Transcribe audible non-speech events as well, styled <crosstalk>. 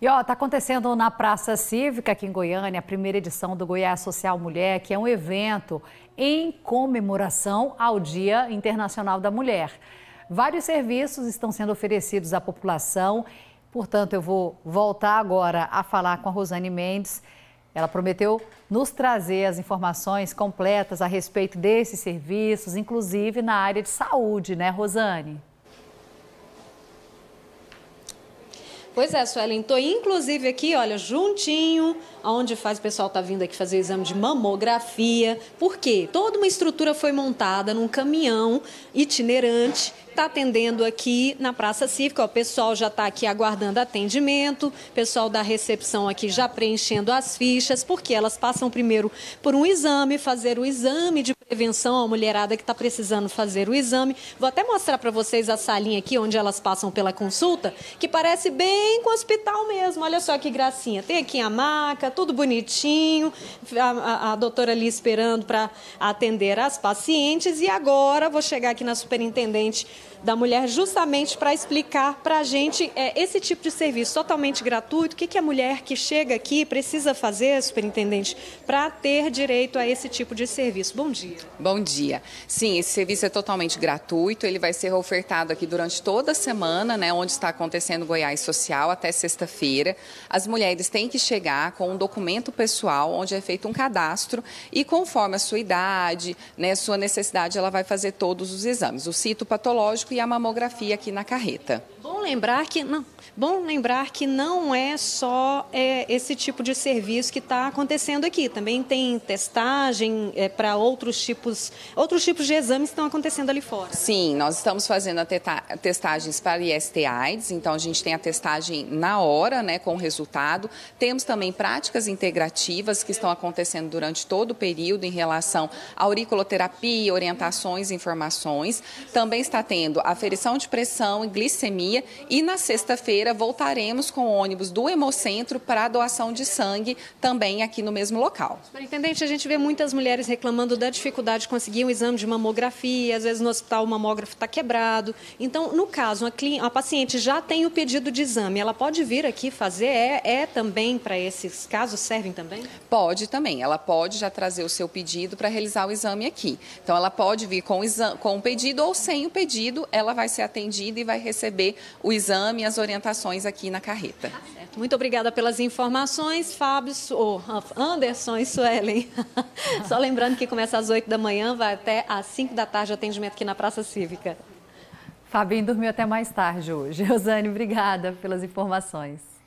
E ó, tá acontecendo na Praça Cívica aqui em Goiânia a primeira edição do Goiás Social Mulher, que é um evento em comemoração ao Dia Internacional da Mulher. Vários serviços estão sendo oferecidos à população. Portanto, eu vou voltar agora a falar com a Rosane Mendes. Ela prometeu nos trazer as informações completas a respeito desses serviços, inclusive na área de saúde, né, Rosane? Pois é, Suelen, estou inclusive aqui, olha, juntinho, onde faz o pessoal está vindo aqui fazer o exame de mamografia. Por quê? Toda uma estrutura foi montada num caminhão itinerante está atendendo aqui na Praça Cívica. O pessoal já está aqui aguardando atendimento, o pessoal da recepção aqui já preenchendo as fichas, porque elas passam primeiro por um exame, fazer o exame de prevenção à mulherada que está precisando fazer o exame. Vou até mostrar para vocês a salinha aqui, onde elas passam pela consulta, que parece bem com o hospital mesmo. Olha só que gracinha. Tem aqui a maca, tudo bonitinho, a, a, a doutora ali esperando para atender as pacientes. E agora vou chegar aqui na superintendente da mulher justamente para explicar para a gente é, esse tipo de serviço totalmente gratuito. O que, que a mulher que chega aqui precisa fazer, superintendente, para ter direito a esse tipo de serviço? Bom dia. Bom dia. Sim, esse serviço é totalmente gratuito. Ele vai ser ofertado aqui durante toda a semana, né, onde está acontecendo Goiás Social, até sexta-feira. As mulheres têm que chegar com um documento pessoal, onde é feito um cadastro e conforme a sua idade, né, sua necessidade, ela vai fazer todos os exames. O cito patológico e a mamografia aqui na carreta. Lembrar que não, bom lembrar que não é só é, esse tipo de serviço que está acontecendo aqui. Também tem testagem é, para outros tipos, outros tipos de exames que estão acontecendo ali fora. Sim, nós estamos fazendo a testagens para IST/AIDS. Então a gente tem a testagem na hora, né, com o resultado. Temos também práticas integrativas que estão acontecendo durante todo o período em relação à auriculoterapia, orientações, informações. Também está tendo aferição de pressão e glicemia e na sexta-feira voltaremos com o ônibus do Hemocentro para a doação de sangue também aqui no mesmo local. Superintendente, a gente vê muitas mulheres reclamando da dificuldade de conseguir um exame de mamografia, às vezes no hospital o mamógrafo está quebrado. Então, no caso, a, a, paciente já tem o pedido de exame, ela pode vir aqui fazer? É, é também para esses casos? Servem também? Pode também, ela pode já trazer o seu pedido para realizar o exame aqui. Então, ela pode vir com o, exame, com o pedido ou sem o pedido, ela vai ser atendida e vai receber o exame e as orientações aqui na carreta. Tá Muito obrigada pelas informações, Fábio, oh, Anderson e Suelen. <laughs> Só lembrando que começa às 8 da manhã, vai até às 5 da tarde o atendimento aqui na Praça Cívica. Fabinho dormiu até mais tarde hoje. <laughs> Rosane, obrigada pelas informações.